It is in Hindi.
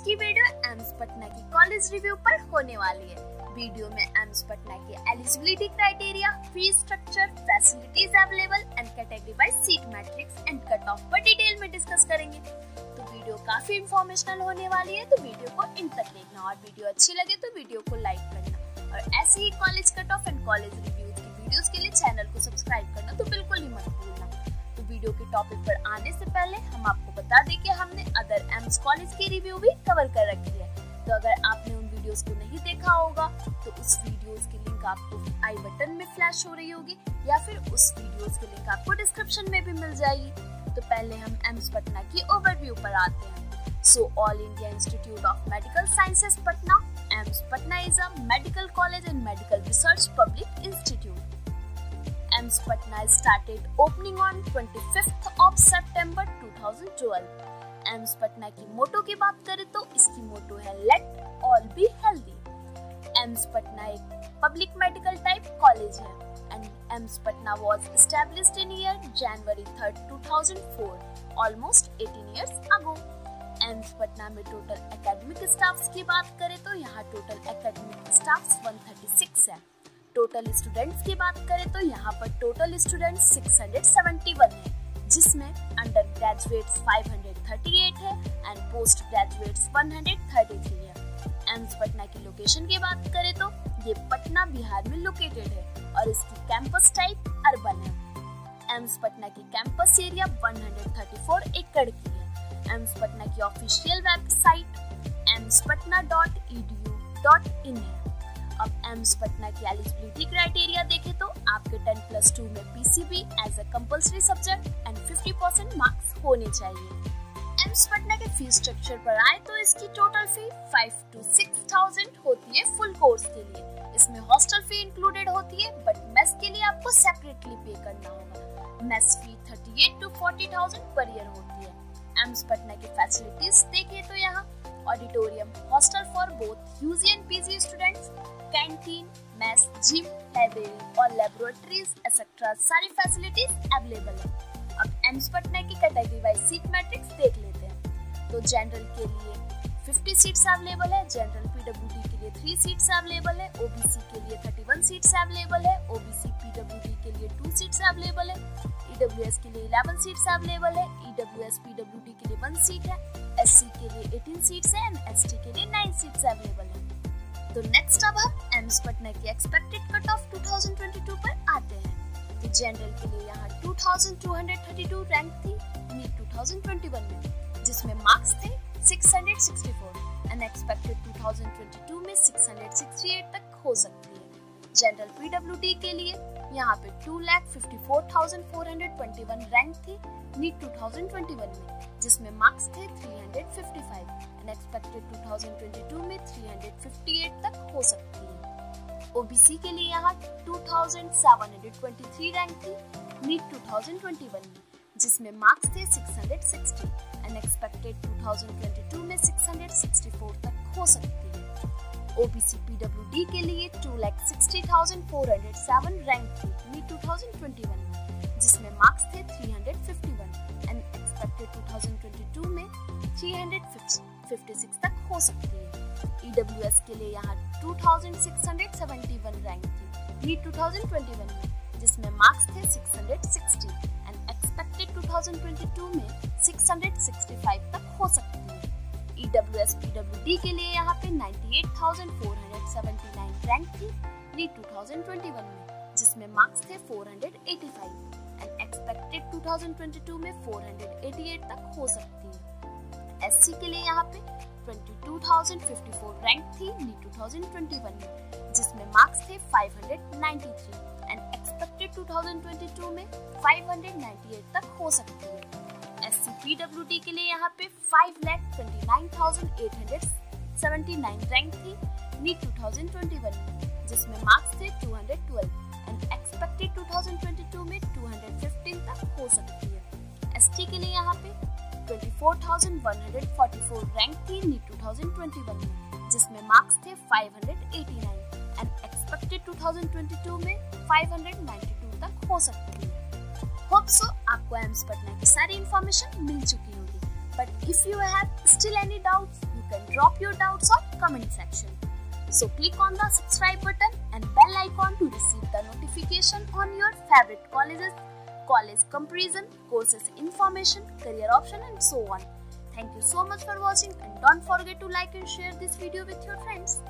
की वीडियो एम्स पटना की कॉलेज रिव्यू पर होने वाली है। वीडियो में एम्स पटना के eligibility criteria fees structure facilities available and category wise seat matrix and cut off पर डिटेल में डिस्कस करेंगे। तो वीडियो काफ़ी इंफॉर्मेशनल होने वाली है तो वीडियो को इन तक देखना। और वीडियो अच्छी लगे तो वीडियो को लाइक करना। और ऐसे ही college cut off and college reviews की वीडियोस के लिए चैनल को सब्सक्राइब करना तो बिल्कुल ही मत भूलना। तो वीडियो के टॉपिक पर आने से पहले हम आपको बता दें कि हमने अदर एम्स कॉलेज की रिव्यू भी कवर कर रखी है। तो अगर आपने उन वीडियोस को नहीं देखा होगा तो उस वीडियोस की लिंक आपको आई बटन में फ्लैश हो रही होगी, या फिर उस वीडियोस की लिंक आपको डिस्क्रिप्शन में भी मिल जाएगी। तो पहले हम एम्स पटना की ओवरव्यू पर आते हैं। So All India Institute of Medical Sciences Patna AIIMS Patna is a medical college and medical research public institute AIIMS Patna started opening on 25th of September 2012. AIMS Patna की मोटो की बात करें तो इसकी मोटो है let all be healthy AIIMS Patna एक पब्लिक मेडिकल टाइप कॉलेज है and AIMS Patna was established in year January 3rd 2004 almost 18 years ago. AIIMS Patna में टोटल एकेडमिक स्टाफ्स की बात करें तो यहाँ टोटल एकेडमिक स्टाफ्स 136 है। टोटल स्टूडेंट्स की बात करें तो यहाँ पर टोटल स्टूडेंट्स 671 है। जिसमें अंडर ग्रेजुएट्स 538 है एंड पोस्ट ग्रेजुएट्स 133 है। एम्स पटना की लोकेशन की बात करें तो ये पटना बिहार में लोकेटेड है और इसकी कैंपस टाइप अर्बन है। एम्स पटना की कैंपस एरिया 134 एकड़ की है। एम्स पटना की official website AIIMS Patna dot E D U dot in है। अब एम्स पटना की एलिजिबिलिटी क्राइटेरिया देखें तो आपके 10 प्लस टू में PCB as a compulsory subject and 50 percent marks होने चाहिए। एम्स पटना के फ़ीस स्ट्रक्चर पर आए तो इसकी टोटल फ़ी फाइव टू 6000 होती है फुल कोर्स के लिए। इसमें हॉस्टल फ़ी इंक्लूडेड होती है बट मेस के लिए आपको सेपरेटली पे करना होगा। मेस फ़ी 38 टू 40000 पर ईयर होती है। एम्स पटना की फैसिलिटीज़ देखें तो यहाँ। Auditorium hostel for both UG and PG students canteen mess gym library और लेबोरेटरीज एक्सेट्रा सारी फैसिलिटीज़ अवेलेबल है। अब एम्स पटना की कैटेगरी वाइज सीट मैट्रिक्स देख लेते हैं। तो जनरल के लिए 50 सीट्स अवेलेबल है जनरल पीडब्ल्यूडी के लिए 3 सीट्स अवेलेबल है ओबीसी के लिए 31 सीट्स अवेलेबल है ओबीसी पीडब्ल्यूडी के लिए 2 सीट्स अवेलेबल है ईडब्ल्यूएस के लिए 11 सीट्स अवेलेबल है ईडब्ल्यूएस पीडब्ल्यूडी के लिए 1 सीट है एससी के लिए 18 सीट्स है एंड एसटी के लिए 9 सीट्स अवेलेबल है। तो नेक्स्ट अब हम एम्स पटना की एक्सपेक्टेड कट ऑफ़ 2022 पर आते हैं। तो जनरल के लिए यहाँ 2232 रैंक थी नीट 2021 में, जिसमें मार्क्स थे 664 एंड एक्सपेक्टेड 2022 में 668 तक हो सकती है। जनरल पीडब्ल्यूडी के लिए यहाँ पे two lakh fifty four thousand four hundred twenty one rank थी नीट 2021 में। जिसमें मार्क्स थे 355 एंड एक्सपेक्टेड 2022 में 358 तक हो सकती है। ओबीसी के लिए यहाँ 2723 रैंक थी नीट 2021 में, जिसमें मार्क्स थे 660 एंड एक्सपेक्टेड 2022 में 664 तक हो सकती है। ओबीसी पीडब्ल्यूडी के लिए two lakh sixty thousand four hundred seven rank थी नीट 2021 में। जिसमें मार्क्स थे 351 एंड एक्सपेक्टेड 2022 में 356 तक हो सकती है। ईडब्ल्यूएस के लिए यहाँ 2671 रैंक थी। नीट 2021 में जिसमें मार्क्स थे 660 एंड एक्सपेक्टेड 2022 में 665 तक हो सकती है। ईडब्ल्यूएस पीडब्ल्यूडी के लिए यहाँ पे 98,479 रैंक थी। नीट 2021 में जिसमें मार्क्स थे 485 एंड एक्सपेक्टेड 2022 में 488 तक हो सकती है। एससी के लिए यहाँ पे 22,054 रैंक थी नीट 2021 में जिसमें मार्क्स थे 593 एंड एक्सपेक्टेड 2022 में 598 तक हो सकती है। S C P W D के लिए यहाँ पे five lakh twenty nine thousand eight hundred seventy nine rank थी नीट 2021 में जिसमें मार्क्स थे 212 24,144 रैंक थी नीट 2021 में जिसमें मार्क्स थे 589 एंड एक्सपेक्टेड 2022 में 592 तक हो सकती है होप सो आपको एम्स पटना की सारी इंफॉर्मेशन मिल चुकी होगी but if you have still any doubts you can drop your doubts on comment section. So click on the subscribe button and bell icon to receive the notification on your favorite colleges, college comparison, courses information, career option and so on. Thank you so much for watching and don't forget to like and share this video with your friends.